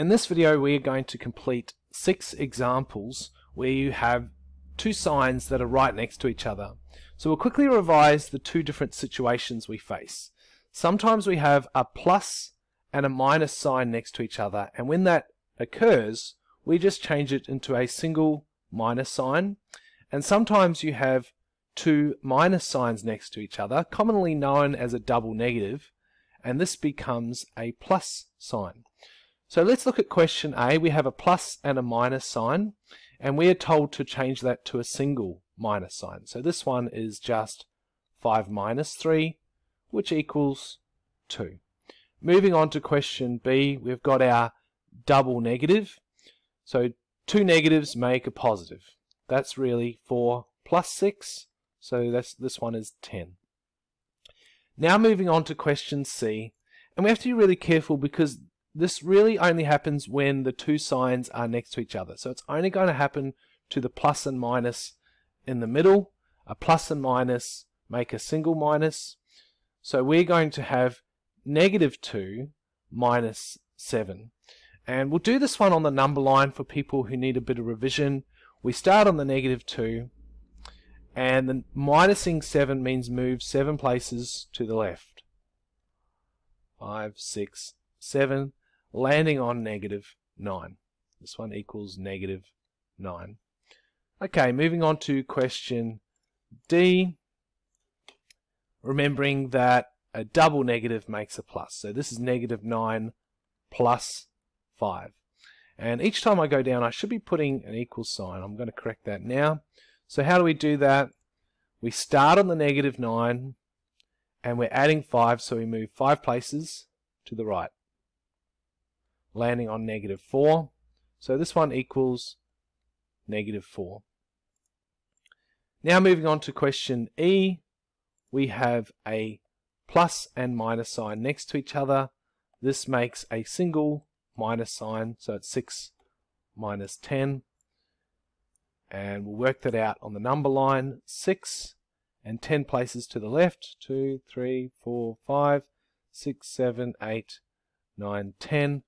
In this video we are going to complete six examples where you have two signs that are right next to each other. So we'll quickly revise the two different situations we face. Sometimes we have a plus and a minus sign next to each other and when that occurs we just change it into a single minus sign and sometimes you have two minus signs next to each other commonly known as a double negative and this becomes a plus sign. So let's look at question A. We have a plus and a minus sign, and we are told to change that to a single minus sign. So this one is just 5 minus 3, which equals 2. Moving on to question B, we've got our double negative. So two negatives make a positive. That's really 4 plus 6, so that's, this one is 10. Now moving on to question C, and we have to be really careful because this really only happens when the two signs are next to each other. So it's only going to happen to the plus and minus in the middle. A plus and minus make a single minus. So we're going to have negative 2 minus 7. And we'll do this one on the number line for people who need a bit of revision. We start on the negative 2 and the minusing 7 means move 7 places to the left. 5, 6, 7 landing on negative 9. This one equals negative 9. Okay, moving on to question D. Remembering that a double negative makes a plus. So this is negative 9 plus 5. And each time I go down, I should be putting an equal sign. I'm going to correct that now. So how do we do that? We start on the negative 9, and we're adding 5, so we move 5 places to the right landing on negative 4. So this one equals negative 4. Now moving on to question E, we have a plus and minus sign next to each other. This makes a single minus sign, so it's 6 minus 10. And we'll work that out on the number line, 6 and 10 places to the left, 2, 3, 4, 5, 6, 7, 8, 9, 10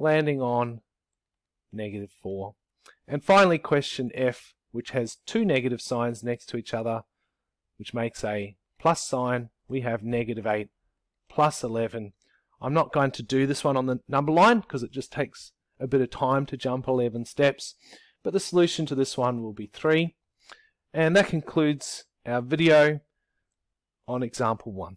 landing on negative 4. And finally question F, which has two negative signs next to each other, which makes a plus sign. We have negative 8 plus 11. I'm not going to do this one on the number line because it just takes a bit of time to jump 11 steps. But the solution to this one will be 3. And that concludes our video on example 1.